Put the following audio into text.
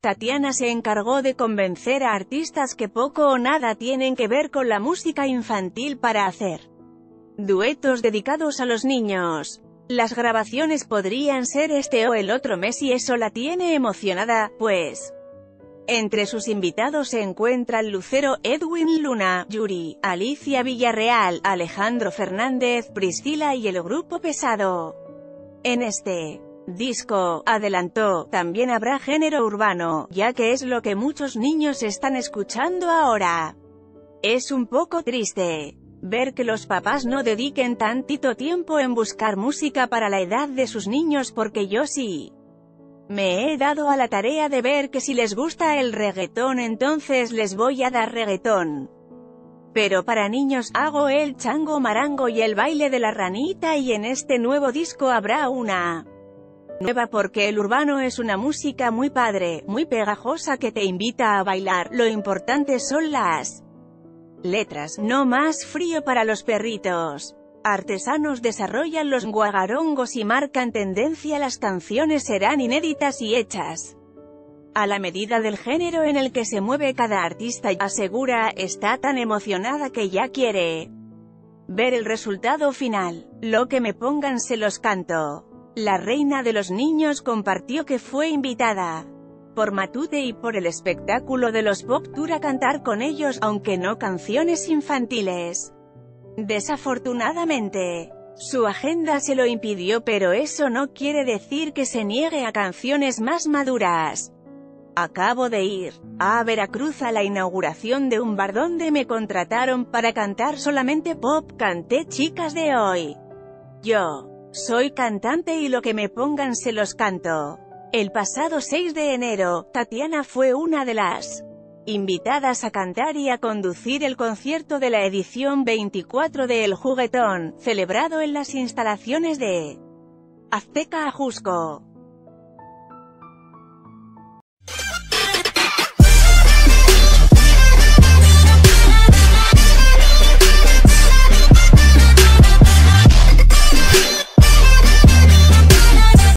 Tatiana se encargó de convencer a artistas que poco o nada tienen que ver con la música infantil para hacer duetos dedicados a los niños. Las grabaciones podrían ser este o el otro mes y eso la tiene emocionada, pues... Entre sus invitados se encuentran Lucero, Edwin Luna, Yuri, Alicia Villarreal, Alejandro Fernández, Priscila y el Grupo Pesado. En este disco, adelantó, también habrá género urbano, ya que es lo que muchos niños están escuchando ahora. Es un poco triste ver que los papás no dediquen tantito tiempo en buscar música para la edad de sus niños porque yo sí. Me he dado a la tarea de ver que si les gusta el reggaetón entonces les voy a dar reggaetón. Pero para niños hago el chango marango y el baile de la ranita y en este nuevo disco habrá una nueva porque el urbano es una música muy padre, muy pegajosa que te invita a bailar, lo importante son las letras, no más frío para los perritos. Artesanos desarrollan los guagarongos y marcan tendencia las canciones serán inéditas y hechas a la medida del género en el que se mueve cada artista, asegura, está tan emocionada que ya quiere ver el resultado final. Lo que me pongan se los canto. La reina de los niños compartió que fue invitada por Matute y por el espectáculo de los Pop Tour a cantar con ellos, aunque no canciones infantiles. Desafortunadamente, su agenda se lo impidió pero eso no quiere decir que se niegue a canciones más maduras. Acabo de ir a Veracruz a la inauguración de un bar donde me contrataron para cantar solamente pop, canté chicas de hoy. Yo soy cantante y lo que me pongan se los canto. El pasado 6 de enero, Tatiana fue una de las invitadas a cantar y a conducir el concierto de la edición 24 de El Juguetón, celebrado en las instalaciones de Azteca Ajusco.